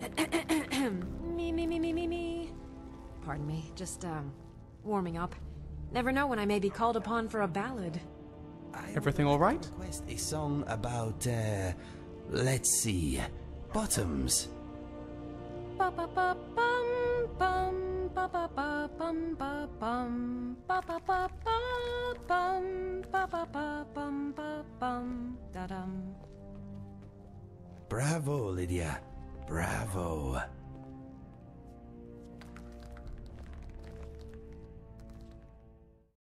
me, me, me, me, me, me. Pardon me, just, um, warming up. Never know when I may be called upon for a ballad. I Everything would all like right? to Request a song about, uh, let's see, bottoms. Ba ba ba bum bum ba ba ba bum ba bum ba ba ba ba bum ba ba ba bum ba bum da dum. Bravo, Lydia. Bravo.